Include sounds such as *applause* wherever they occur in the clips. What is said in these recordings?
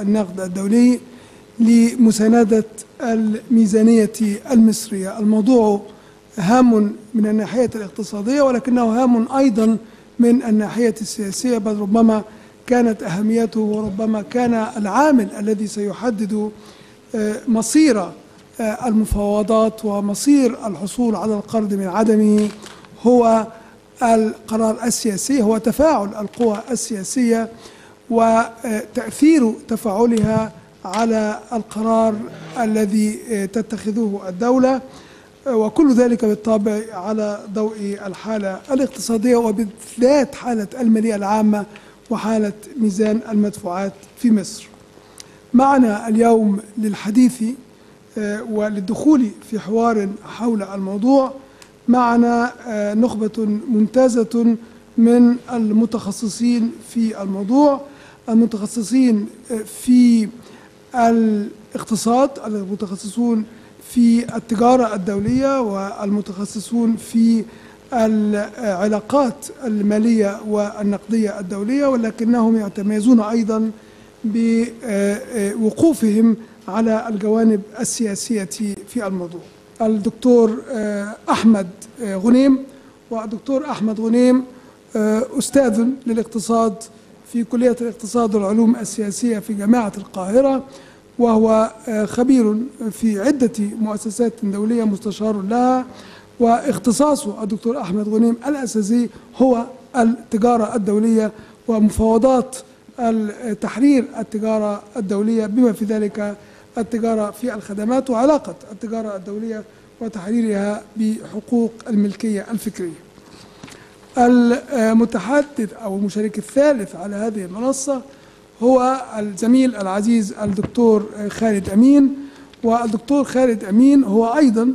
النقد الدولي لمساندة الميزانية المصرية. الموضوع هام من الناحية الاقتصادية ولكنه هام أيضا من الناحية السياسية بل ربما كانت أهميته وربما كان العامل الذي سيحدد مصير المفاوضات ومصير الحصول على القرض من عدمه هو القرار السياسي هو تفاعل القوى السياسية وتأثير تفاعلها على القرار الذي تتخذه الدولة وكل ذلك بالطبع على ضوء الحالة الاقتصادية وبالذات حالة المالية العامة وحالة ميزان المدفوعات في مصر. معنا اليوم للحديث وللدخول في حوار حول الموضوع معنا نخبة ممتازة من المتخصصين في الموضوع المتخصصين في الاقتصاد المتخصصون في التجارة الدولية والمتخصصون في العلاقات المالية والنقدية الدولية ولكنهم يتميزون أيضا بوقوفهم على الجوانب السياسية في الموضوع. الدكتور أحمد غنيم والدكتور أحمد غنيم أستاذ للاقتصاد في كلية الاقتصاد والعلوم السياسية في جامعة القاهرة وهو خبير في عدة مؤسسات دولية مستشار لها واختصاصه الدكتور أحمد غنيم الأساسي هو التجارة الدولية ومفاوضات تحرير التجارة الدولية بما في ذلك التجارة في الخدمات وعلاقة التجارة الدولية وتحريرها بحقوق الملكية الفكرية. المتحدث أو المشارك الثالث على هذه المنصة هو الزميل العزيز الدكتور خالد أمين والدكتور خالد أمين هو أيضا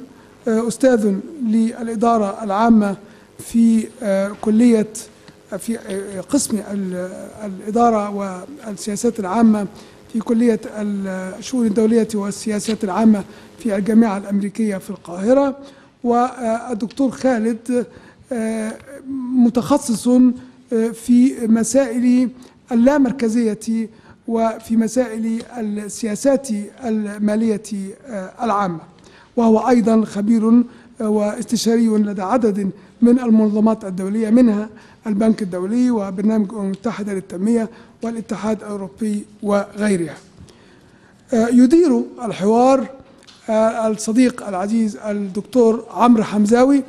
أستاذ للإدارة العامة في كلية في قسم الإدارة والسياسات العامة في كلية الشؤون الدولية والسياسات العامة في الجامعة الأمريكية في القاهرة. والدكتور خالد متخصص في مسائل اللامركزية وفي مسائل السياسات المالية العامة. وهو أيضا خبير واستشاري لدى عدد من المنظمات الدولية منها البنك الدولي وبرنامج الأمم المتحدة للتنمية والاتحاد الأوروبي وغيرها. يدير الحوار الصديق العزيز الدكتور عمرو حمزاوي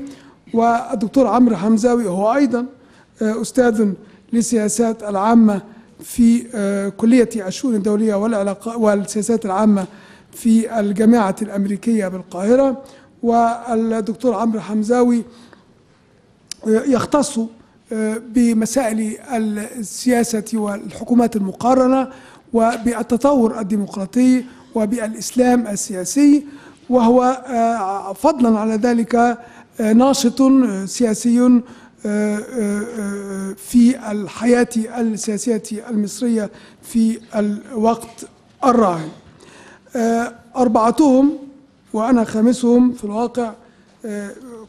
والدكتور عمرو حمزاوي هو أيضا أستاذ للسياسات العامة في كلية الشؤون الدولية والعلاقات والسياسات العامة في الجامعة الأمريكية بالقاهرة. والدكتور عمرو حمزاوي يختص بمسائل السياسة والحكومات المقارنة وبالتطور الديمقراطي وبالإسلام السياسي وهو فضلا على ذلك ناشط سياسي في الحياة السياسية المصرية في الوقت الراهن. أربعتهم وأنا خامسهم في الواقع.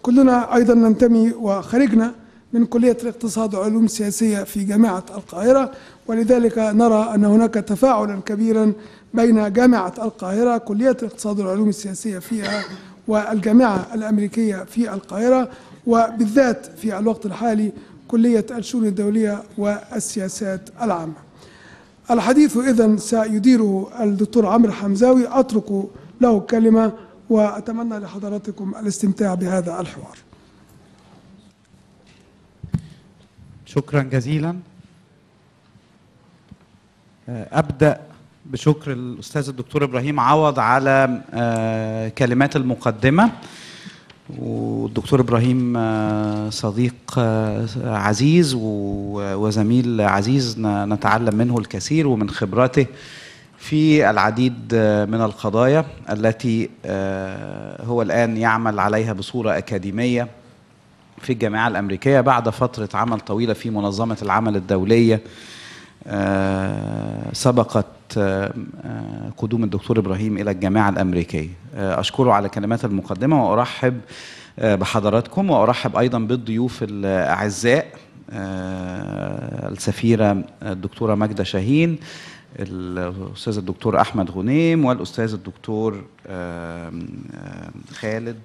كلنا أيضا ننتمي وخرجنا من كلية الاقتصاد والعلوم السياسية في جامعة القاهرة ولذلك نرى أن هناك تفاعلا كبيرا بين جامعة القاهرة كلية الاقتصاد والعلوم السياسية فيها والجامعة الأمريكية في القاهرة وبالذات في الوقت الحالي كلية الشؤون الدولية والسياسات العامة. الحديث إذن سيديره الدكتور عمرو حمزاوي. أترك له الكلمة وأتمنى لحضراتكم الاستمتاع بهذا الحوار. شكرا جزيلا. أبدأ بشكر الأستاذ الدكتور إبراهيم عوض على كلمات المقدمة. والدكتور إبراهيم صديق عزيز وزميل عزيز نتعلم منه الكثير ومن خبرته في العديد من القضايا التي هو الآن يعمل عليها بصورة أكاديمية في الجامعة الأمريكية بعد فترة عمل طويلة في منظمة العمل الدولية سبقت قدوم الدكتور إبراهيم إلى الجامعة الأمريكية. أشكره على كلمات المقدمة وأرحب بحضراتكم وأرحب أيضا بالضيوف الأعزاء السفيرة الدكتورة ماجدة شاهين الأستاذ الدكتور أحمد غنيم والأستاذ الدكتور خالد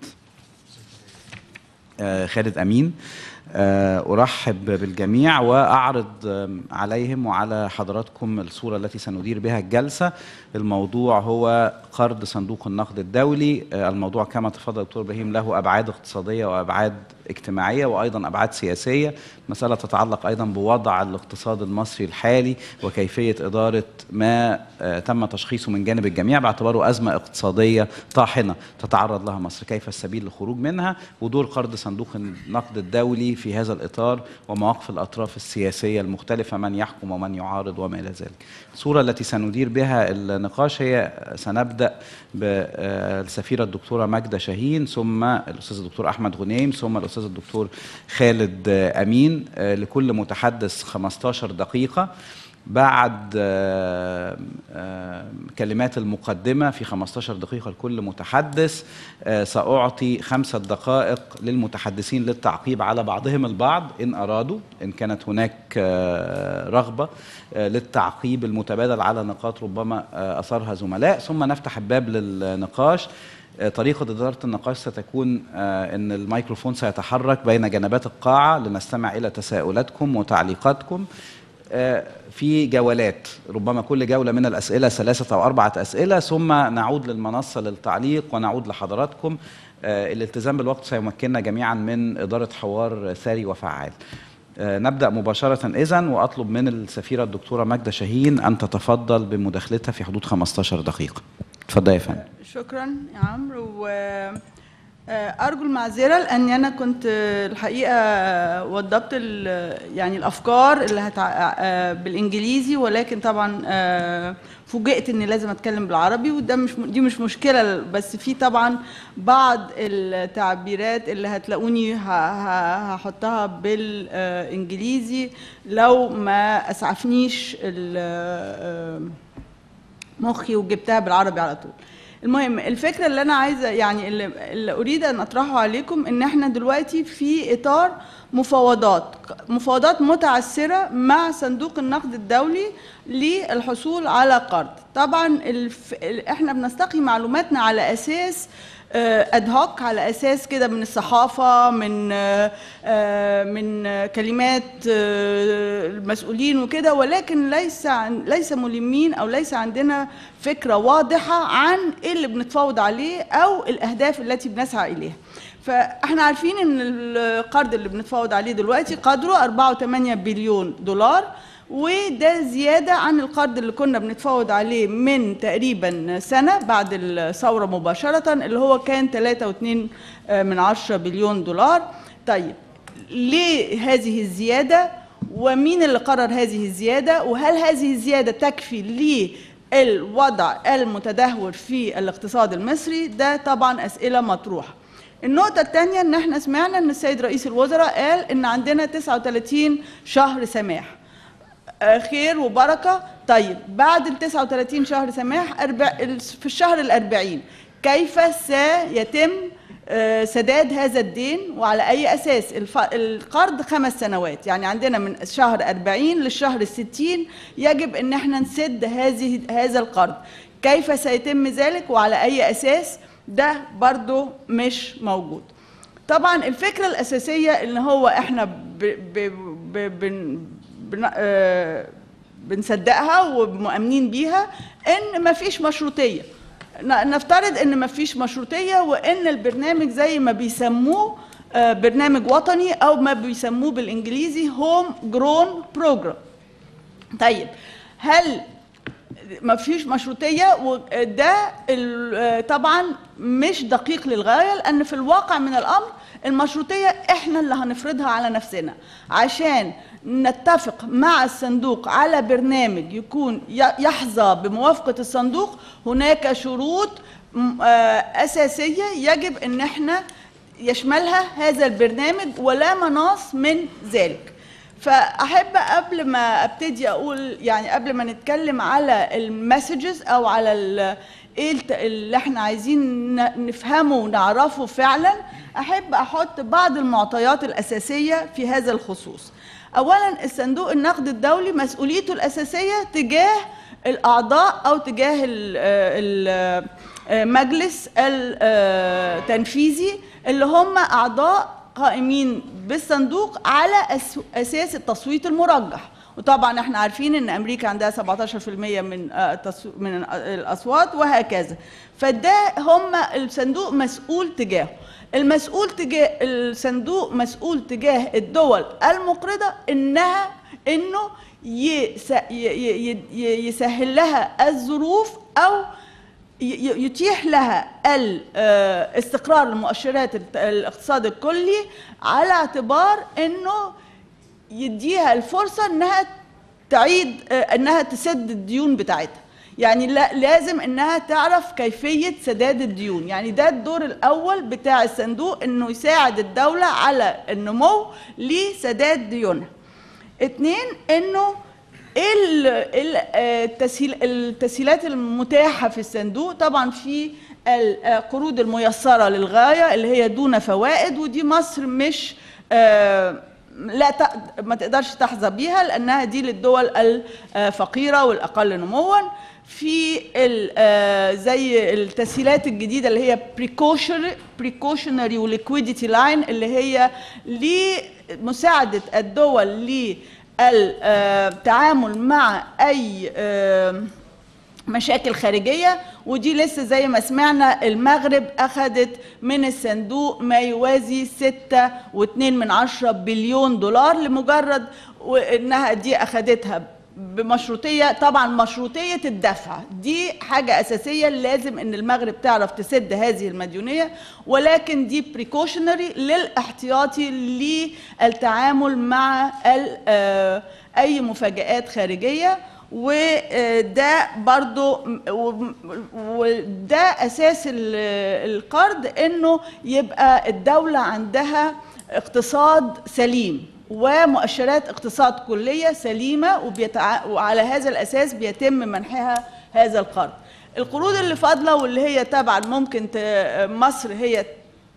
آه، خالد أمين. آه، أرحب بالجميع وأعرض عليهم وعلى حضراتكم الصورة التي سندير بها الجلسة. الموضوع هو قرض صندوق النقد الدولي. آه، الموضوع كما تفضل الدكتور إبراهيم له أبعاد اقتصادية وأبعاد اجتماعية وأيضا أبعاد سياسية مساله تتعلق أيضا بوضع الاقتصاد المصري الحالي وكيفية إدارة ما آه، تم تشخيصه من جانب الجميع باعتباره أزمة اقتصادية طاحنة تتعرض لها مصر. كيف السبيل للخروج منها؟ ودور قرض صندوق النقد الدولي في هذا الإطار ومواقف الأطراف السياسية المختلفة من يحكم ومن يعارض وما إلى ذلك. الصورة التي سندير بها النقاش هي سنبدأ بالسفيره الدكتورة ماجدة شاهين ثم الأستاذ الدكتور أحمد غنيم ثم الأستاذ الدكتور خالد أمين لكل متحدث 15 دقيقة بعد آه، آه، كلمات المقدمة في 15 دقيقة لكل متحدث آه، سأعطي خمسة دقائق للمتحدثين للتعقيب على بعضهم البعض إن أرادوا إن كانت هناك آه، رغبة آه، للتعقيب المتبادل على نقاط ربما آه، أثرها زملاء. ثم نفتح الباب للنقاش. آه، طريقة إدارة النقاش ستكون آه، أن الميكروفون سيتحرك بين جنبات القاعة لنستمع إلى تساؤلاتكم وتعليقاتكم آه، في جولات ربما كل جولة من الأسئلة ثلاثة أو أربعة أسئلة ثم نعود للمنصة للتعليق ونعود لحضراتكم آه، الالتزام بالوقت سيمكننا جميعا من إدارة حوار ثري وفعال. آه، نبدأ مباشرة إذن وأطلب من السفيرة الدكتورة ماجدة شاهين أن تتفضل بمداخلتها في حدود 15 دقيقة. تفضل يا فندم. شكرا يا عمرو. و آه، أرجو المعذرة لأني أنا كنت آه، الحقيقة وضبط ال- يعني الأفكار اللي هتع... آه، بالإنجليزي ولكن طبعا آه، فوجئت إني لازم أتكلم بالعربي وده مش دي مش مشكلة بس في طبعا بعض التعبيرات اللي هتلاقوني هحطها بالإنجليزي لو ما أسعفنيش ال- آه، مخي وجبتها بالعربي على طول. المهم الفكرة اللي أنا عايزة يعني اللي, اللي أريد أن أطرحه عليكم إن إحنا دلوقتي في إطار مفاوضات مفاوضات متعثره مع صندوق النقد الدولي للحصول على قرض. طبعا الف... إحنا بنستقي معلوماتنا على أساس ادهوك على أساس كده من الصحافة من آه، آه، من كلمات آه، المسؤولين وكده ولكن ليس ليس ملمين أو ليس عندنا فكرة واضحة عن إيه اللي بنتفاوض عليه أو الأهداف التي بنسعى إليها. فإحنا عارفين إن القرض اللي بنتفاوض عليه دلوقتي قدره 4.8 بليون دولار. وده زيادة عن القرض اللي كنا بنتفاوض عليه من تقريبا سنة بعد الثورة مباشرة اللي هو كان 3.2 من عشرة بليون دولار. طيب ليه هذه الزيادة؟ ومين اللي قرر هذه الزيادة؟ وهل هذه الزيادة تكفي للوضع المتدهور في الاقتصاد المصري؟ ده طبعا أسئلة مطروحة. النقطة الثانية إن إحنا سمعنا إن السيد رئيس الوزراء قال إن عندنا 39 شهر سماح. آه، خير وبركة. طيب بعد ال 39 شهر سماح أربع في الشهر الأربعين كيف سيتم آه، سداد هذا الدين؟ وعلى أي أساس؟ القرض خمس سنوات يعني عندنا من الشهر 40 للشهر الستين يجب أن إحنا نسد هذه هذا القرض. كيف سيتم ذلك؟ وعلى أي أساس؟ ده برضو مش موجود. طبعا الفكرة الأساسية إن هو إحنا ب ب ب آه بنصدقها ومؤمنين بيها إن مفيش مشروطية. ن- نفترض إن مفيش مشروطية وإن البرنامج زي ما بيسموه آه برنامج وطني أو ما بيسموه بالإنجليزي هوم جرون بروجرام طيب هل ما فيش مشروطية وده طبعا مش دقيق للغاية لأن في الواقع من الأمر المشروطية إحنا اللي هنفرضها على نفسنا. عشان نتفق مع الصندوق على برنامج يكون يحظى بموافقة الصندوق هناك شروط آه، أساسية يجب أن إحنا يشملها هذا البرنامج ولا مناص من ذلك. فأحب قبل ما أبتدي أقول يعني قبل ما نتكلم على المسجز أو على إيه اللي إحنا عايزين نفهمه ونعرفه فعلا أحب أحط بعض المعطيات الأساسية في هذا الخصوص. اولا الصندوق النقد الدولي مسؤوليته الأساسية تجاه الأعضاء أو تجاه المجلس التنفيذي اللي هم أعضاء قائمين بالصندوق على أساس التصويت المرجح. وطبعا إحنا عارفين إن أمريكا عندها 17% من من الأصوات وهكذا. فده هم الصندوق مسؤول تجاهه. المسؤول تجاه الصندوق مسؤول تجاه الدول المقرضة إنها إنه يسهل لها الظروف أو يتيح لها استقرار المؤشرات الاقتصاد الكلي على اعتبار إنه يديها الفرصة إنها تعيد إنها تسد الديون بتاعتها. يعني لا لازم إنها تعرف كيفية سداد الديون. يعني ده الدور الأول بتاع الصندوق إنه يساعد الدولة على النمو لسداد ديونها. اتنين إنه إيه التسهيل التسهيلات المتاحة في الصندوق؟ طبعا في القروض الميسرة للغاية اللي هي دون فوائد ودي مصر مش لا ما تقدرش تحظى بيها لأنها دي للدول الفقيرة والأقل نموا. في زي التسهيلات الجديدة اللي هي precautionary و liquidity line اللي هي لمساعدة الدول للتعامل مع أي مشاكل خارجية ودي لسه زي ما سمعنا المغرب اخذت من الصندوق ما يوازي 6.2 من عشرة بليون دولار لمجرد وانها دي اخذتها بمشروطيه طبعا مشروطية الدفع. دي حاجة أساسية لازم إن المغرب تعرف تسد هذه المديونية ولكن دي بريكوشنري للاحتياطي للتعامل مع أي مفاجآت خارجية. وده برضو وده أساس القرض إنه يبقى الدولة عندها اقتصاد سليم. ومؤشرات اقتصاد كلية سليمة وبيتع... وعلى هذا الأساس بيتم منحها هذا القرض. القروض اللي فاضلة واللي هي طبعا ممكن ت... مصر هي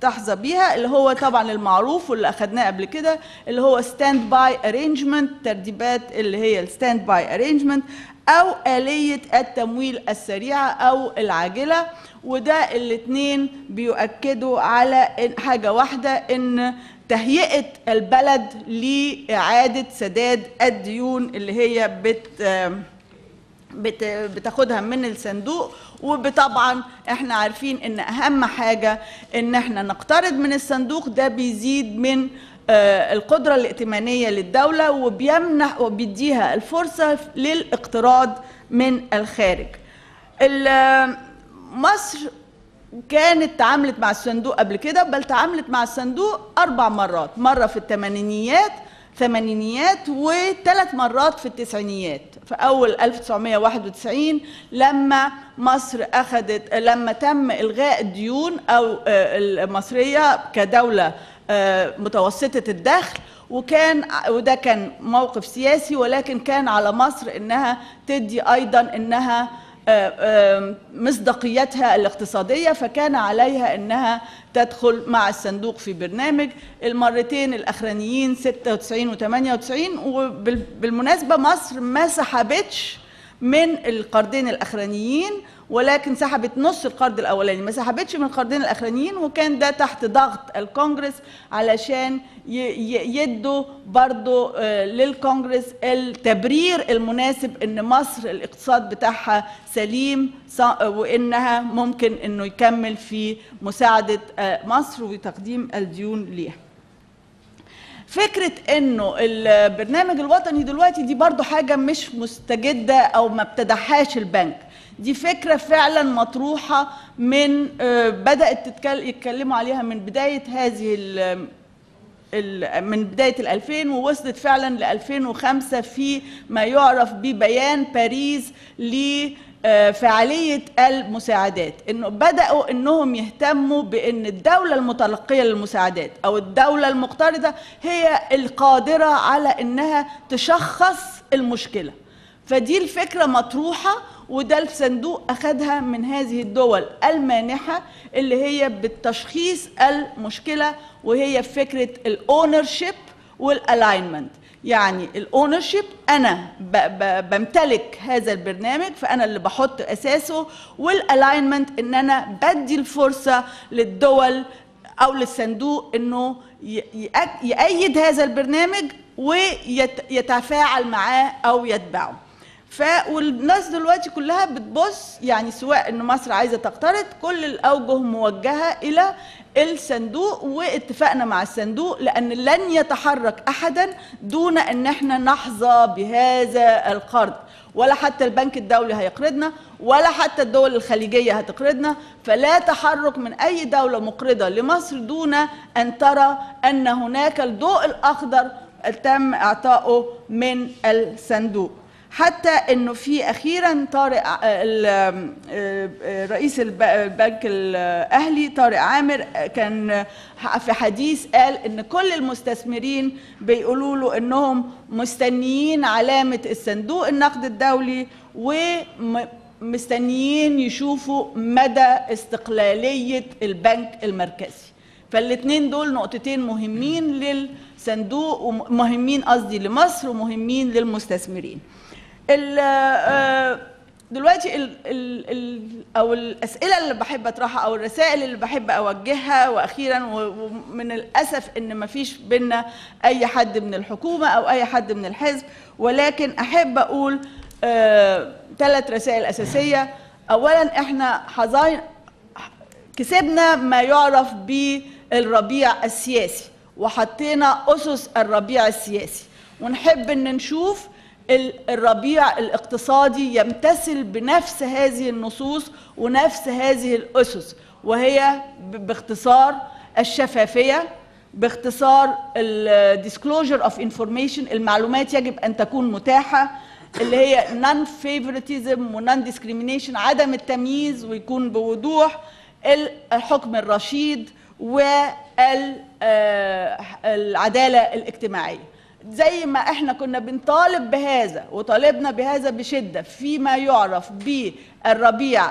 تحظى بيها اللي هو طبعا المعروف واللي اخذناه قبل كده اللي هو stand-by arrangement ترتيبات اللي هي ال stand-by arrangement أو آلية التمويل السريعة أو العاجلة. وده الاثنين بيؤكدوا على حاجة واحدة إن تهيئة البلد لإعادة سداد الديون اللي هي بت بت بتاخدها من الصندوق. وطبعا إحنا عارفين إن أهم حاجة إن إحنا نقترض من الصندوق ده بيزيد من آه القدرة الائتمانية للدولة وبيمنح وبيديها الفرصة للاقتراض من الخارج. مصر كانت تعاملت مع الصندوق قبل كده بل تعاملت مع الصندوق أربع مرات مرة في الثمانينيات ثمانينيات وثلاث مرات في التسعينيات. في أول 1991 لما مصر أخذت لما تم إلغاء الديون أو المصرية كدولة متوسطة الدخل. وكان وده كان موقف سياسي ولكن كان على مصر إنها تدي أيضا إنها مصداقيتها الاقتصادية فكان عليها أنها تدخل مع الصندوق في برنامج المرتين الأخرانيين 96 و 98 وبالمناسبة مصر ما سحبتش من القرضين الأخرانيين ولكن سحبت نص القرض الأولاني ما سحبتش من القرضين الأخرانيين وكان ده تحت ضغط الكونجرس علشان يدوا برضو للكونجرس التبرير المناسب إن مصر الاقتصاد بتاعها سليم وإنها ممكن إنه يكمل في مساعدة مصر وتقديم الديون ليها. فكرة إنه البرنامج الوطني دلوقتي دي برضو حاجة مش مستجدة أو ما ابتدعهاش البنك. دي فكرة فعلا مطروحة من بدأت يتكلموا عليها من بداية هذه من بداية الألفين ووصلت فعلا ل 2005 في ما يعرف ببيان باريس لفعالية المساعدات. إنه بدأوا إنهم يهتموا بإن الدولة المتلقية للمساعدات أو الدولة المقترضة هي القادرة على إنها تشخص المشكلة. فدي الفكرة مطروحة وده الصندوق أخذها من هذه الدول المانحة اللي هي بالتشخيص المشكلة وهي فكرة ال ownership وال alignment يعني ال ownership أنا بمتلك هذا البرنامج فأنا اللي بحط أساسه وال alignment إن أنا بدي الفرصة للدول أو للصندوق إنه يأيد هذا البرنامج ويتفاعل معاه أو يتبعه. ف والناس دلوقتي كلها بتبص يعني سواء إن مصر عايزة تقترض كل الأوجه موجهة إلى الصندوق واتفقنا مع الصندوق لأن لن يتحرك احدا دون إن إحنا نحظى بهذا القرض. ولا حتى البنك الدولي هيقرضنا ولا حتى الدول الخليجية هتقرضنا. فلا تحرك من أي دولة مقرضة لمصر دون أن ترى أن هناك الضوء الأخضر تم إعطائه من الصندوق. حتى إنه في أخيرا طارق آه، رئيس الب- البنك الأهلي طارق عامر كان في حديث قال إن كل المستثمرين بيقولوا له إنهم مستنيين علامة الصندوق النقد الدولي ومستنيين يشوفوا مدى استقلالية البنك المركزي. فالاثنين دول نقطتين مهمين للصندوق ومهمين قصدي لمصر ومهمين للمستثمرين. دلوقتي ال ال ال أو الأسئلة اللي بحب أطرحها أو الرسائل اللي بحب أوجهها وأخيرا ومن الأسف إن ما فيش بينا أي حد من الحكومة أو أي حد من الحزب ولكن أحب أقول ثلاث رسائل أساسية. اولا إحنا حظاين كسبنا ما يعرف بالربيع السياسي وحطينا أسس الربيع السياسي. ونحب أن نشوف الربيع الاقتصادي يمتثل بنفس هذه النصوص ونفس هذه الأسس وهي باختصار الشفافية باختصار ال disclosure of information المعلومات يجب أن تكون متاحة اللي هي non favoritism و non discrimination عدم التمييز ويكون بوضوح الحكم الرشيد والعدالة الاجتماعية. زي ما إحنا كنا بنطالب بهذا وطالبنا بهذا بشدة فيما يعرف بالربيع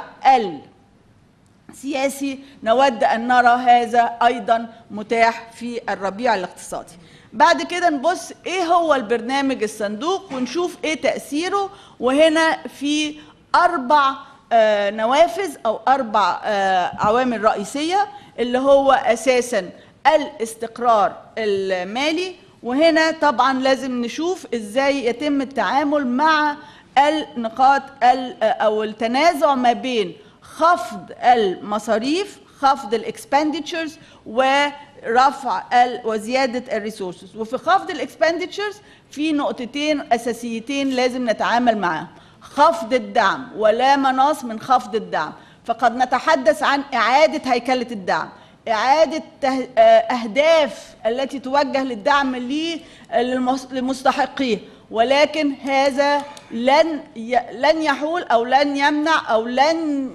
السياسي نود أن نرى هذا أيضا متاح في الربيع الاقتصادي. بعد كده نبص إيه هو البرنامج الصندوق ونشوف إيه تأثيره وهنا في أربع آه، نوافذ أو أربع آه، عوامل رئيسية اللي هو أساسا الاستقرار المالي وهنا طبعا لازم نشوف إزاي يتم التعامل مع النقاط ال- أو التنازع ما بين خفض المصاريف خفض الاكسبندتشرز ورفع وزيادة ال resources وفي خفض ال expenditures في نقطتين أساسيتين لازم نتعامل معاهم. خفض الدعم ولا مناص من خفض الدعم. فقد نتحدث عن إعادة هيكلة الدعم. إعادة آه، أهداف التي توجه للدعم للمستحقيه ولكن هذا لن لن يحول أو لن يمنع أو لن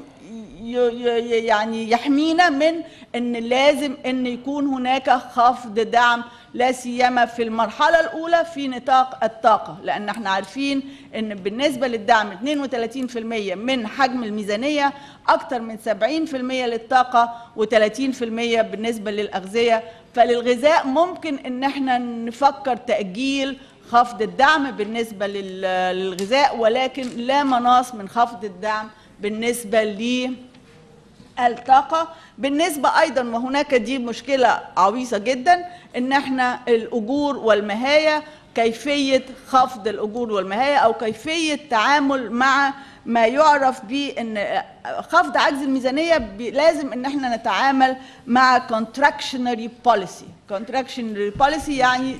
يعني يحمينا من إن لازم إن يكون هناك خفض دعم لا سيما في المرحلة الأولى في نطاق الطاقة. لأن إحنا عارفين إن بالنسبة للدعم 32% من حجم الميزانية أكثر من 70% للطاقة و30% بالنسبة للأغذية. فللغذاء ممكن إن إحنا نفكر تأجيل خفض الدعم بالنسبة لل- للغذاء ولكن لا مناص من خفض الدعم بالنسبة ل الطاقة. بالنسبة أيضا وهناك دي مشكلة عويصة جدا إن إحنا الأجور والمهاية كيفية خفض الأجور والمهاية أو كيفية تعامل مع ما يعرف بأن خفض عجز الميزانية ب- لازم إن إحنا نتعامل مع contractionary policy. contractionary policy يعني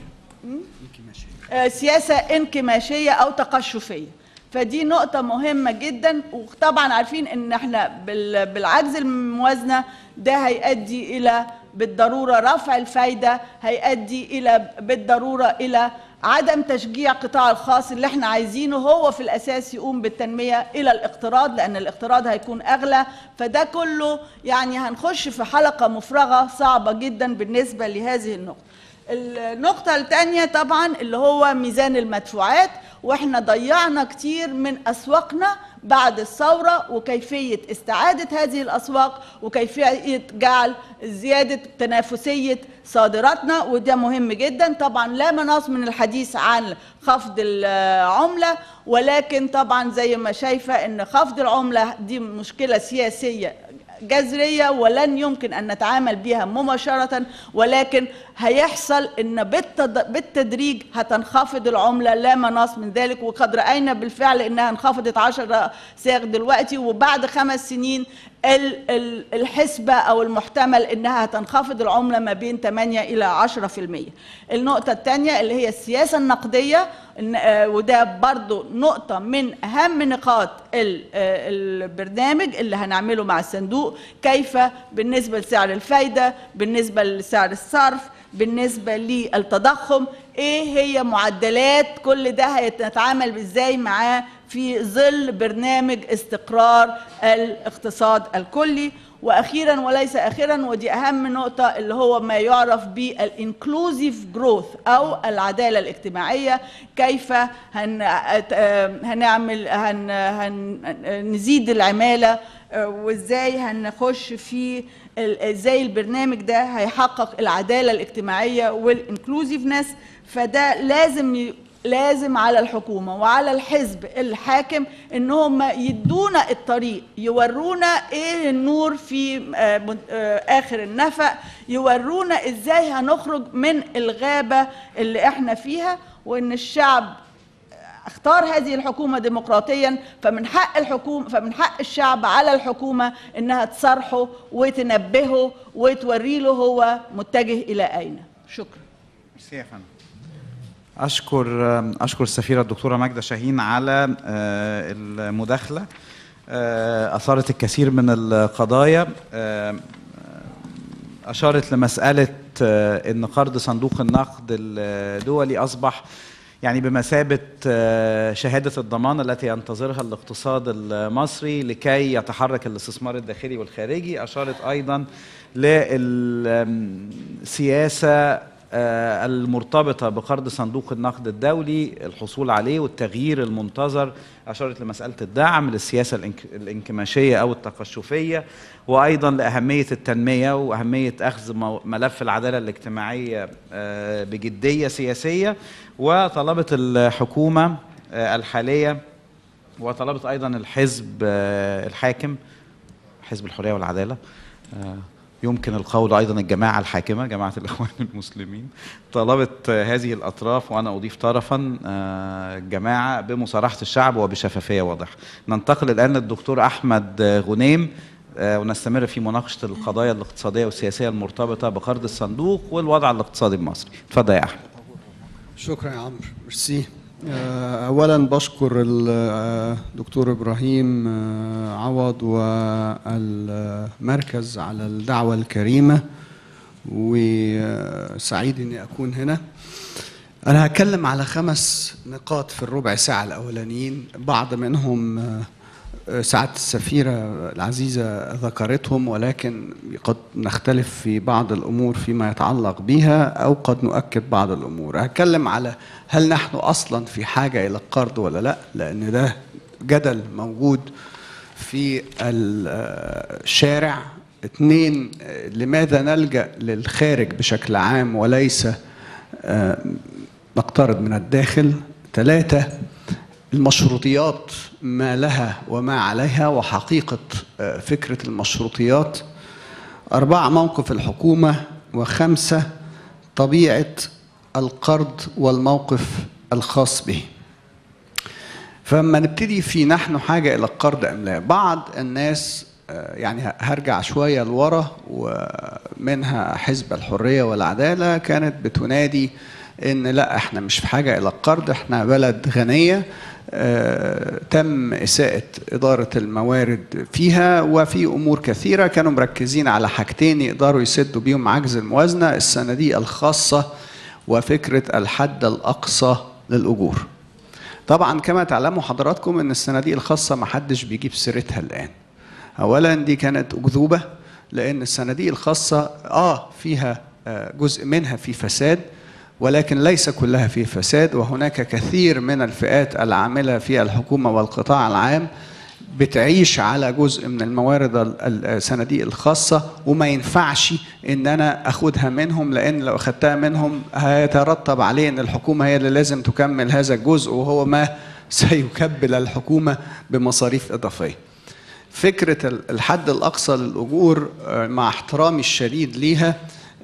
آه، سياسة إنكماشية أو تقشفية. فدي نقطة مهمة جدا وطبعا عارفين إن إحنا بال- بالعجز الموازنة ده هيؤدي إلى بالضرورة رفع الفايدة هيؤدي إلى بالضرورة إلى عدم تشجيع القطاع الخاص اللي إحنا عايزينه هو في الأساس يقوم بالتنمية إلى الاقتراض لأن الاقتراض هيكون أغلى. فده كله يعني هنخش في حلقة مفرغة صعبة جدا بالنسبة لهذه النقطة. النقطة الثانية طبعا اللي هو ميزان المدفوعات وإحنا ضيعنا كتير من أسواقنا بعد الثورة وكيفية استعادة هذه الأسواق وكيفية جعل زيادة تنافسية صادراتنا وده مهم جدا. طبعا لا مناص من الحديث عن خفض العملة ولكن طبعا زي ما شايفة إن خفض العملة دي مشكلة سياسية جذرية ولن يمكن أن نتعامل بها مباشرة ولكن هيحصل بالتد- بالتدريج هتنخفض العملة لا مناص من ذلك وقد رأينا بالفعل أنها انخفضت 10 ساغ دلوقتي وبعد خمس سنين ال- ال- الحسبة أو المحتمل أنها هتنخفض العملة ما بين 8 إلى 10% النقطة الثانية اللي هي السياسة النقدية آه، وده برضو نقطة من أهم نقاط آه، البرنامج اللي هنعمله مع الصندوق كيف بالنسبة لسعر الفايدة بالنسبة لسعر الصرف بالنسبة للتضخم إيه هي معدلات كل ده هيتعامل إزاي معاه في ظل برنامج استقرار الاقتصاد الكلي؟ وأخيرا وليس أخيرا ودي أهم نقطة اللي هو ما يعرف بالإنكلوزيف جروث أو العدالة الاجتماعية. كيف هن هنعمل هن هن نزيد العمالة وازاي هنخش في إزاي البرنامج ده هيحقق العدالة الاجتماعية والإنكلوزيفنس. فده لازم لازم على الحكومة وعلى الحزب الحاكم إن هم يدونا الطريق يورونا إيه النور في آه، آه، آخر النفق يورونا إزاي هنخرج من الغابة اللي إحنا فيها وإن الشعب اختار هذه الحكومة ديمقراطيا فمن حق الحكومة فمن حق الشعب على الحكومة إنها تصرحه وتنبهه وتوري له هو متجه إلى أين. شكرا. ميرسي يا فندم أشكر أشكر السفيرة الدكتورة ماجدة شاهين على آه، المداخلة. آه، أثارت الكثير من القضايا. آه، أشارت لمسألة إن قرض صندوق النقد الدولي أصبح يعني بمثابة آه، شهادة الضمان التي ينتظرها الاقتصاد المصري لكي يتحرك الاستثمار الداخلي والخارجي. أشارت أيضا للسياسة آه، المرتبطة بقرض صندوق النقد الدولي الحصول عليه والتغيير المنتظر أشارت لمسألة الدعم للسياسة الإنك- الانكماشية أو التقشفية وأيضا لأهمية التنمية وأهمية أخذ ملف العدالة الاجتماعية آه، بجدية سياسية. وطلبت الحكومة آه، الحالية وطلبت أيضا الحزب آه، الحاكم حزب الحرية والعدالة. آه، يمكن القول أيضا الجماعة الحاكمة جماعة *laughs* الإخوان المسلمين. طلبت هذه الأطراف وأنا أضيف طرفا الجماعة بمصارحة الشعب وبشفافية واضحة. ننتقل الآن للدكتور أحمد آه، غنيم ونستمر في مناقشة القضايا الاقتصادية والسياسية المرتبطة بقرض الصندوق والوضع الاقتصادي المصري. تفضل يا أحمد. شكرا يا عمرو. ميرسي. آه، اولا بشكر الدكتور إبراهيم آه، عوض والمركز على الدعوة الكريمة وسعيد إني أكون هنا. أنا هتكلم على خمس نقاط في الربع ساعة الأولانيين بعض منهم آه، سعادة السفيرة العزيزة ذكرتهم ولكن قد نختلف في بعض الأمور فيما يتعلق بها أو قد نؤكد بعض الأمور. هتكلم على هل نحن أصلا في حاجة إلى القرض ولا لأ؟ لأن ده جدل موجود في الشارع. اثنين لماذا نلجأ للخارج بشكل عام وليس آه، نقترض من الداخل؟ ثلاثة المشروطيات ما لها وما عليها وحقيقة آه، فكرة المشروطيات. أربعة موقف الحكومة. وخمسة طبيعة القرض والموقف الخاص به. فلما نبتدي في نحن حاجة إلى القرض أم لا بعض الناس آه، يعني هرجع شوية لورا ومنها حزب الحرية والعدالة كانت بتنادي إن لا إحنا مش في حاجة إلى القرض إحنا بلد غنية آه، تم إساءة إدارة الموارد فيها وفي أمور كثيرة كانوا مركزين على حاجتين يقدروا يسدوا بيهم عجز الموازنة الصناديق الخاصة وفكرة الحد الأقصى للأجور. طبعا كما تعلموا حضراتكم إن الصناديق الخاصة ما حدش بيجيب سيرتها الآن. اولا دي كانت اكذوبه لأن الصناديق الخاصة آه فيها آه، جزء منها في فساد ولكن ليس كلها في فساد وهناك كثير من الفئات العاملة في الحكومة والقطاع العام بتعيش على جزء من الموارد ال- الصناديق الخاصة وما ينفعش إن أنا أخدها منهم لأن لو أخدتها منهم هيترتب عليه إن الحكومة هي اللي لازم تكمل هذا الجزء وهو ما *laughs* سيكبل الحكومة بمصاريف إضافية. فكرة ال- الحد الأقصى للأجور آه، مع احترامي الشديد ليها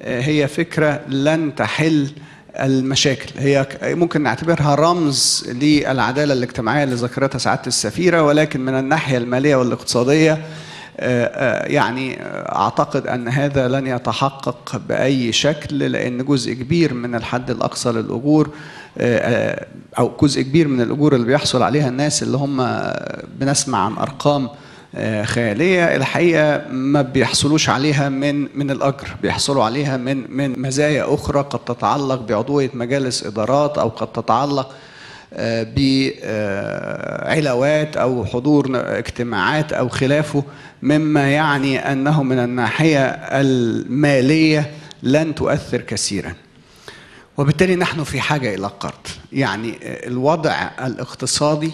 آه، هي فكرة لن تحل المشاكل. هي ممكن نعتبرها رمز للعدالة الاجتماعية اللي ذكرتها سعادة السفيرة ولكن من الناحية المالية والاقتصادية آه، آه، يعني أعتقد أن هذا لن يتحقق بأي شكل لأن جزء كبير من الحد الأقصى للأجور آه، أو جزء كبير من الأجور اللي بيحصل عليها الناس اللي هم بنسمع عن أرقام آه، خيالية. الحقيقة ما بيحصلوش عليها من من الأجر. بيحصلوا عليها من من مزايا أخرى قد تتعلق بعضوية مجالس إدارات أو قد تتعلق آه، بعلاوات أو حضور اجتماعات أو خلافه مما يعني أنه من الناحية المالية لن تؤثر كثيرا. وبالتالي نحن في حاجة إلى قرض. يعني الوضع الاقتصادي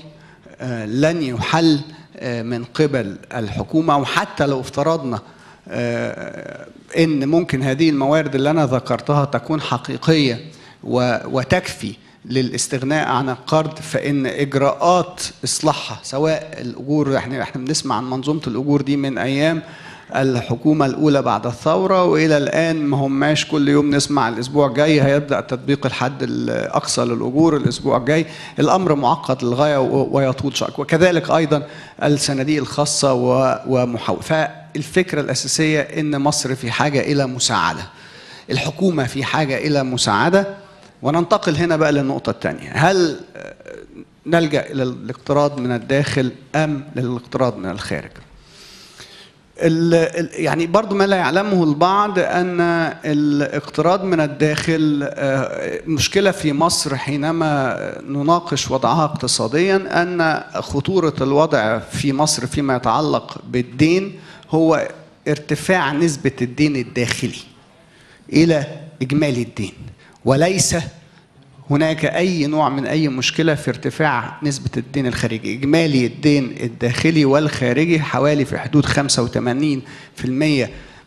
آه، لن يحل آه، من قبل الحكومة وحتى لو افترضنا آه، إن ممكن هذه الموارد اللي أنا ذكرتها تكون حقيقية وتكفي للاستغناء عن القرض فإن إجراءات إصلاحها سواء الأجور إحنا إحنا بنسمع عن منظومة الأجور دي من أيام الحكومة الأولى بعد الثورة وإلى الآن ما هماش كل يوم نسمع الأسبوع الجاي هيبدأ تطبيق الحد الأقصى للأجور الأسبوع الجاي. الأمر معقد للغاية ويطول شرق وكذلك أيضا الصناديق الخاصة ومحاولة فالفكرة الأساسية إن مصر في حاجة إلى مساعدة. الحكومة في حاجة إلى مساعدة. وننتقل هنا بقى للنقطة الثانية هل نلجأ إلى الاقتراض من الداخل أم للاقتراض من الخارج؟ ال- ال- يعني برضو ما لا يعلمه البعض أن الاقتراض من الداخل آه، مشكلة في مصر حينما نناقش وضعها اقتصاديا أن خطورة الوضع في مصر فيما يتعلق بالدين هو ارتفاع نسبة الدين الداخلي إلى إجمالي الدين وليس هناك أي نوع من أي مشكلة في ارتفاع نسبة الدين الخارجي؟ إجمالي الدين الداخلي والخارجي حوالي في حدود 85%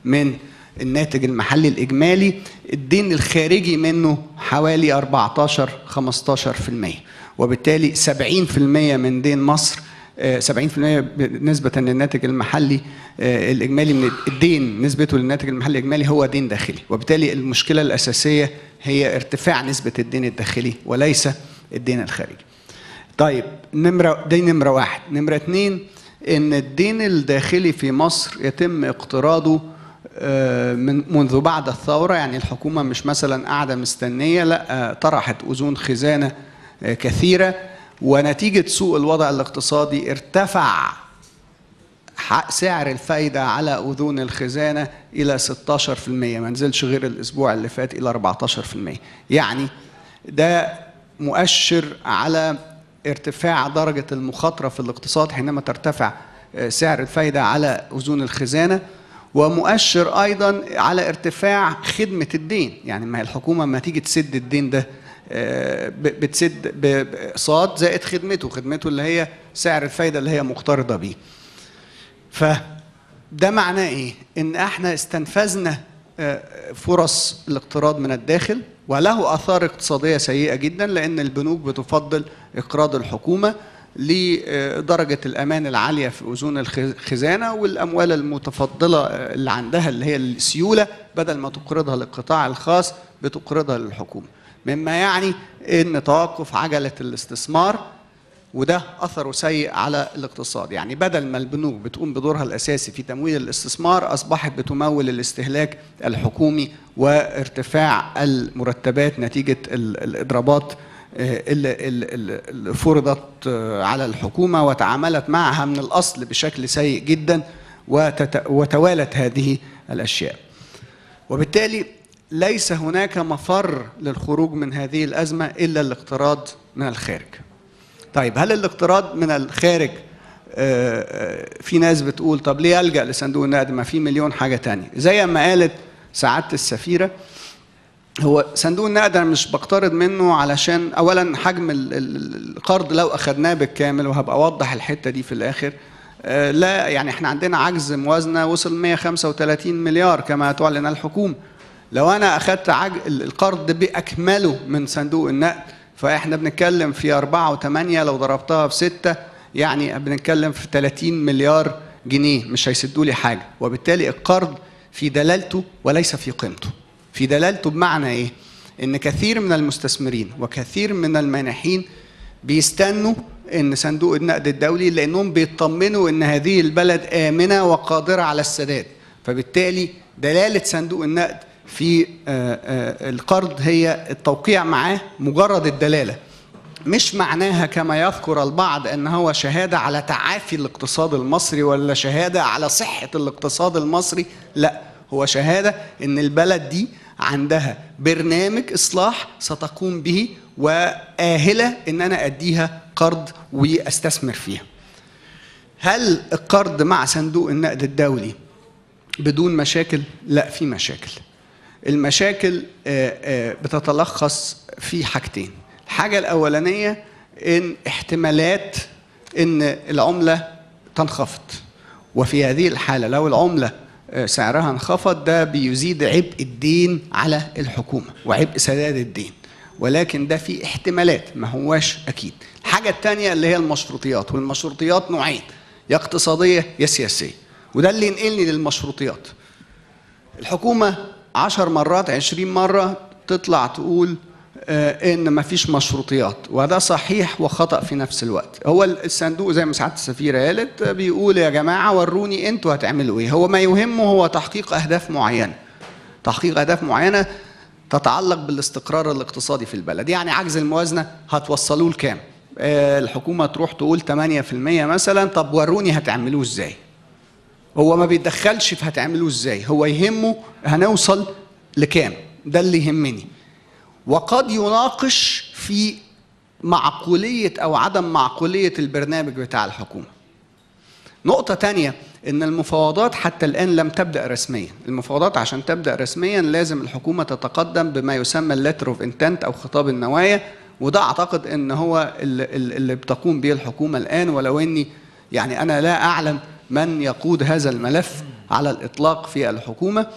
من الناتج المحلي الإجمالي. الدين الخارجي منه حوالي 14 15% وبالتالي 70% من دين مصر 70% نسبة للناتج المحلي آه، الإجمالي من الدين نسبته للناتج المحلي الإجمالي هو دين داخلي. وبالتالي المشكلة الأساسية هي ارتفاع نسبة الدين الداخلي وليس الدين الخارجي. طيب نمرة دي نمرة واحد. نمرة اتنين إن الدين الداخلي في مصر يتم اقتراضه آه، من منذ بعد الثورة. يعني الحكومة مش مثلا قاعدة مستنية لأ طرحت أذون خزانة آه، كثيرة. ونتيجة سوء الوضع الاقتصادي ارتفع سعر الفايدة على أذون الخزانة إلى 16% ما نزلش غير الأسبوع اللي فات إلى 14% يعني ده مؤشر على ارتفاع درجة المخاطرة في الاقتصاد حينما ترتفع آه، سعر الفايدة على أذون الخزانة ومؤشر أيضا على ارتفاع خدمة الدين. يعني ما الحكومة ما تيجي تسد الدين ده بتسد ب- بإقساط زائد خدمته خدمته اللي هي سعر الفايدة اللي هي مقترضة بيه فده معناه إيه؟ إن إحنا استنفذنا آه، فرص الاقتراض من الداخل وله آثار اقتصادية سيئة جدا لأن البنوك بتفضل إقراض الحكومة لدرجة الأمان العالية في أذون الخزانه والأموال المتفضلة آه، اللي عندها اللي هي السيولة بدل ما تقرضها للقطاع الخاص بتقرضها للحكومة مما يعني إن توقف عجلة الاستثمار وده أثره سيء على الاقتصاد. يعني بدل ما البنوك بتقوم بدورها الأساسي في تمويل الاستثمار أصبحت بتمول الاستهلاك الحكومي وارتفاع المرتبات نتيجة ال- الإضرابات آه، اللي فرضت آه، على الحكومة وتعاملت معها من الأصل بشكل سيء جدا وتوالت هذه الأشياء. وبالتالي ليس هناك مفر للخروج من هذه الأزمة إلا الاقتراض من الخارج. طيب هل الاقتراض من الخارج آه، آه، في ناس بتقول طب ليه يلجأ لصندوق النقد؟ ما في مليون حاجة تانية. زي ما قالت سعادة السفيرة هو صندوق النقد أنا مش بقترض منه علشان اولا حجم ال- ال- القرض لو أخدناه بالكامل وهبقى أوضح الحتة دي في الآخر. آه، لا يعني إحنا عندنا عجز موازنة وصل 135 مليار كما تعلن الحكومة. لو أنا أخدت عج... ال- القرض بأكمله من صندوق النقد فإحنا بنتكلم في 4 و8 لو ضربتها في 6 يعني بنتكلم في 30 مليار جنيه مش هيسدوا لي حاجة. وبالتالي القرض في دلالته وليس في قيمته. في دلالته بمعنى إيه؟ إن كثير من المستثمرين وكثير من المانحين بيستنوا إن صندوق النقد الدولي لأنهم بيطمنوا إن هذه البلد آمنة وقادرة على السداد. فبالتالي دلالة صندوق النقد في آه، آه، القرض هي التوقيع معاه مجرد الدلالة. مش معناها كما يذكر البعض إن هو شهادة على تعافي الاقتصاد المصري ولا شهادة على صحة الاقتصاد المصري. لا هو شهادة إن البلد دي عندها برنامج إصلاح ستقوم به وآهلة إن أنا أديها قرض وأستثمر فيها. هل القرض مع صندوق النقد الدولي بدون مشاكل؟ لا في مشاكل. المشاكل آه، آه، بتتلخص في حاجتين. الحاجة الأولانية إن احتمالات إن العملة تنخفض. وفي هذه الحالة لو العملة آه، سعرها انخفض ده بيزيد عبء الدين على الحكومة وعبء سداد الدين. ولكن ده في احتمالات ما هواش أكيد. الحاجة الثانية اللي هي المشروطيات والمشروطيات نوعين يا اقتصادية يا سياسية. وده اللي ينقلني للمشروطيات. الحكومة عشر مرات عشرين مرة تطلع تقول آه، إن مفيش مشروطيات وده صحيح وخطأ في نفس الوقت. هو الصندوق زي ما سعادة السفيرة قالت بيقول يا جماعة وروني أنتوا هتعملوا إيه؟ هو ما يهمه هو تحقيق أهداف معينة. تحقيق أهداف معينة تتعلق بالاستقرار الاقتصادي في البلد. يعني عجز الموازنة هتوصلوه لكام؟ آه، الحكومة تروح تقول 8% مثلا طب وروني هتعملوه إزاي؟ هو ما بيتدخلش في هتعملوه إزاي. هو يهمه هنوصل لكام؟ ده اللي يهمني. وقد يناقش في معقولية أو عدم معقولية البرنامج بتاع الحكومة. نقطة تانية إن المفاوضات حتى الآن لم تبدأ رسميا. المفاوضات عشان تبدأ رسميا لازم الحكومة تتقدم بما يسمى ال letter of intent أو خطاب النوايا. وده أعتقد إن هو اللي بتقوم به الحكومة الآن ولو إني يعني أنا لا أعلم من يقود هذا الملف على الإطلاق في الحكومة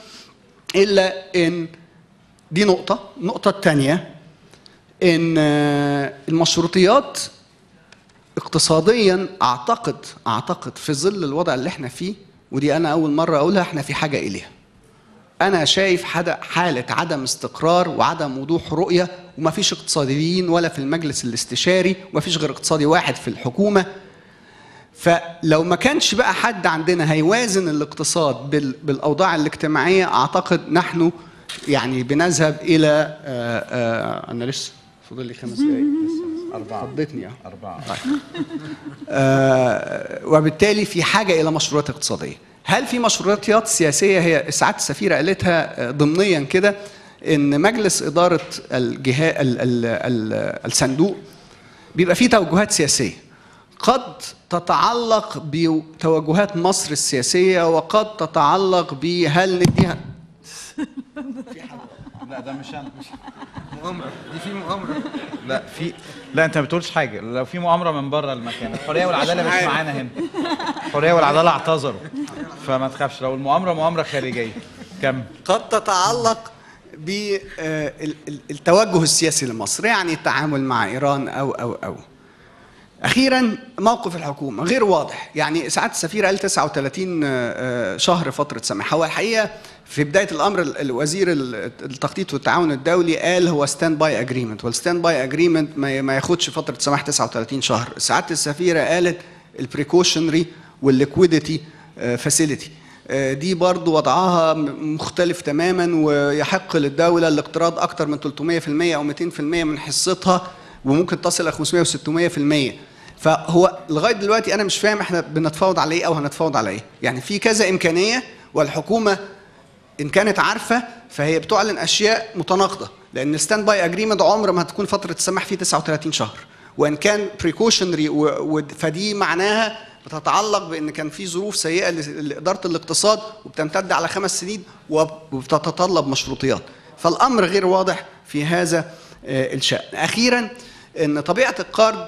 إلا إن دي نقطة. النقطة الثانية إن آه، المشروطيات اقتصاديا أعتقد أعتقد في ظل الوضع اللي إحنا فيه ودي أنا أول مرة أقولها إحنا في حاجة إليها. أنا شايف حالة عدم استقرار وعدم وضوح رؤية ومفيش اقتصاديين ولا في المجلس الاستشاري ومفيش غير اقتصادي واحد في الحكومة فلو ما كانش بقى حد عندنا هيوازن الاقتصاد بال- بالأوضاع الاجتماعية أعتقد نحن يعني بنذهب إلى آه، آه، أنا لسه فاضل لي خمس دقائق أربعة. فضتني آه. أربعة. آه، وبالتالي في حاجة إلى مشروعات اقتصادية. هل في مشروعات سياسية هي ساعات السفيره قالتها ضمنيا كده إن مجلس إدارة الجهاز الصندوق بيبقى فيه توجهات سياسية؟ قد تتعلق بتوجهات مصر السياسية وقد تتعلق بهل نديها لا ده مش أنا مش مؤامرة. دي في مؤامرة. لا في لا أنت ما بتقولش حاجة. لو في مؤامرة من بره المكان. الحرية والعدالة مش معانا هنا. الحرية والعدالة اعتذروا. فما تخافش لو المؤامرة مؤامرة خارجية. كم؟ قد تتعلق بالتوجه السياسي لمصر يعني التعامل مع إيران أو أو أو. أخيرا موقف الحكومة غير واضح. يعني ساعات السفير قال 39 آه، شهر فترة سماح. هو الحقيقة في بداية الأمر ال- الوزير ال- التخطيط والتعاون الدولي قال هو stand-by agreement وال stand-by agreement ما ياخدش فترة سماح 39 شهر. ساعات السفيرة قالت ال precautionary وال liquidity facility دي برضو وضعها مختلف تماما ويحق للدولة الاقتراض أكثر من 300% أو 200% من حصتها وممكن تصل إلى 500 و600% فهو لغاية دلوقتي أنا مش فاهم إحنا بنتفاوض على إيه أو هنتفاوض على إيه. يعني في كذا إمكانية والحكومة إن كانت عارفة فهي بتعلن أشياء متناقضة. لأن ال stand-by agreement عمر ما هتكون فترة السماح فيه 39 شهر. وإن كان precautionary فدي معناها بتتعلق بإن كان في ظروف سيئة لإدارة الاقتصاد وبتمتد على خمس سنين وبتتطلب مشروطيات. فالأمر غير واضح في هذا آه، الشأن. أخيرا إن طبيعة القرض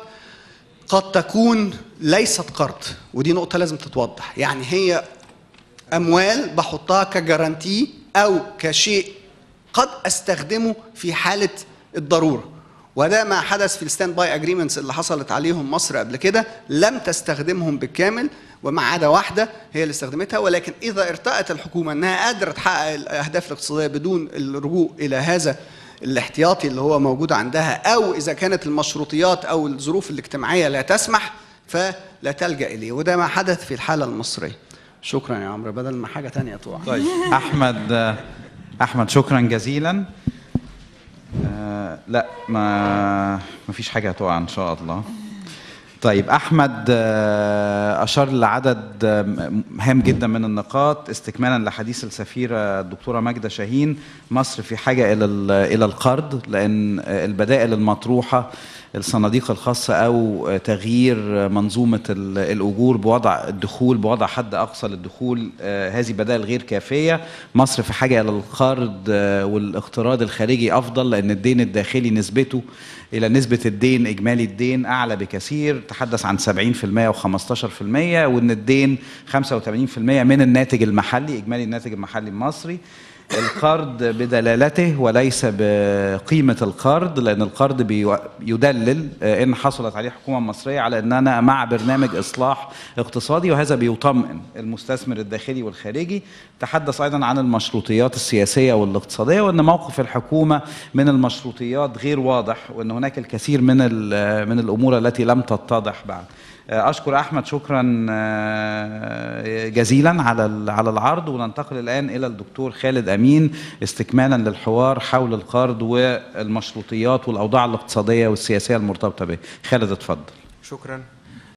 قد تكون ليست قرض ودي نقطة لازم تتوضح. يعني هي أموال بحطها ك guarantee أو كشيء قد أستخدمه في حالة الضرورة. وده ما حدث في ال stand-by agreements اللي حصلت عليهم مصر قبل كده لم تستخدمهم بالكامل وما عدا واحدة هي اللي استخدمتها ولكن إذا ارتأت الحكومة إنها قادرة تحقق الأهداف الاقتصادية بدون اللجوء إلى هذا الاحتياطي اللي هو موجود عندها أو إذا كانت المشروطيات أو الظروف الاجتماعية لا تسمح فلا تلجأ إليه. وده ما حدث في الحالة المصرية. شكرا يا عمرو بدل ما حاجة تانية تقع طيب أحمد أحمد شكرا جزيلا. آه لا ما ما فيش حاجة هتقع إن شاء الله. طيب أحمد آه، أشار لعدد آه، هام جدا من النقاط استكمالا لحديث السفيرة الدكتورة ماجدة شاهين مصر في حاجة إلى ال- إلى القرض لأن آه، البدائل المطروحة الصناديق الخاصة أو آه، تغيير منظومة ال- الأجور بوضع الدخول بوضع حد أقصى للدخول آه، هذه بدائل غير كافية. مصر في حاجة إلى القرض آه، والاقتراض الخارجي أفضل لأن الدين الداخلي نسبته إلى نسبة الدين إجمالي الدين أعلى بكثير. تحدث عن 70% و15% وإن الدين 85% من الناتج المحلي إجمالي الناتج المحلي المصري. القرض بدلالته وليس بقيمة القرض لأن القرض بيو- يدلل آه، إن حصلت عليه الحكومة المصرية على أننا مع برنامج إصلاح اقتصادي وهذا بيطمئن المستثمر الداخلي والخارجي. تحدث أيضا عن المشروطيات السياسية والاقتصادية وأن موقف الحكومة من المشروطيات غير واضح وأن هناك الكثير من من الأمور التي لم تتضح بعد. أشكر أحمد شكرا آه، جزيلا على على العرض وننتقل الآن إلى الدكتور خالد أمين استكمالا للحوار حول القرض والمشروطيات والأوضاع الاقتصادية والسياسية المرتبطة به. خالد اتفضل. شكرا.